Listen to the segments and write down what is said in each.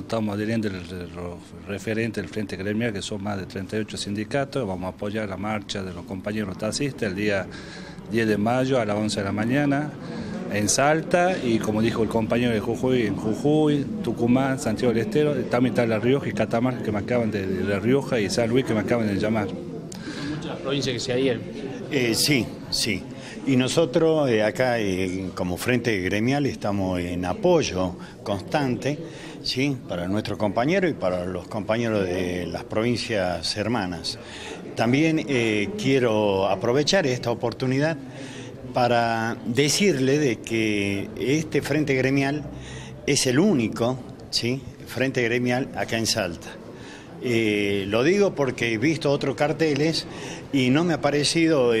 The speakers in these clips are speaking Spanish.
estamos adheriendo el, referente del Frente Gremial, que son más de 38 sindicatos. Vamos a apoyar la marcha de los compañeros taxistas el día 10 de mayo a las 11 de la mañana en Salta y como dijo el compañero de Jujuy, en Jujuy, Tucumán, Santiago del Estero, también está La Rioja y Catamarca que me acaban de, La Rioja y San Luis que me acaban de llamar. Muchas provincias que se adhieren. Eh, sí, sí. Y nosotros eh, acá eh, como Frente Gremial estamos en apoyo constante ¿sí? para nuestros compañeros y para los compañeros de las provincias hermanas. También quiero aprovechar esta oportunidad para decirle de que este Frente Gremial es el único ¿sí? Frente Gremial acá en Salta. lo digo porque he visto otros carteles y no me ha parecido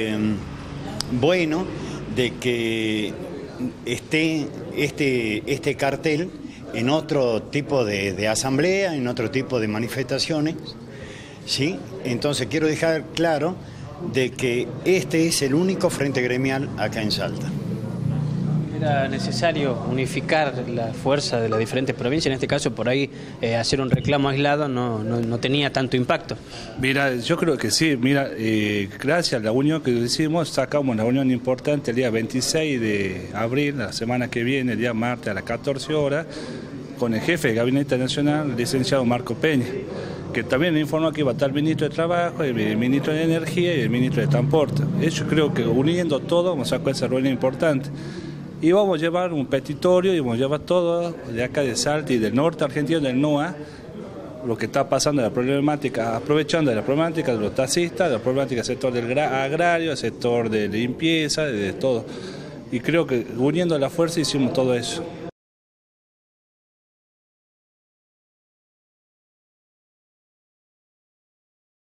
bueno de que esté este, este cartel en otro tipo de, asamblea, en otro tipo de manifestaciones. ¿sí? Entonces quiero dejar claro de que este es el único frente gremial acá en Salta. Era necesario unificar la fuerza de las diferentes provincias, en este caso por ahí eh, hacer un reclamo aislado no, no, tenía tanto impacto. Mira, yo creo que sí, mira, eh, gracias a la unión que hicimos, sacamos una unión importante el día 26 de abril, la semana que viene, el día martes a las 14 horas, con el jefe del Gabinete Nacional, el licenciado Marco Peña que también informó que iba a estar el ministro de Trabajo, el ministro de Energía y el ministro de Transporte. Yo creo que uniendo todo vamos a sacar esa reunión importante y vamos a llevar un petitorio y vamos a llevar todo de acá de Salta y del norte argentino, del NOA, lo que está pasando de la problemática, aprovechando la problemática de los taxistas, de la problemática del sector del agrario, del sector de limpieza, de todo. Y creo que uniendo la fuerza hicimos todo eso.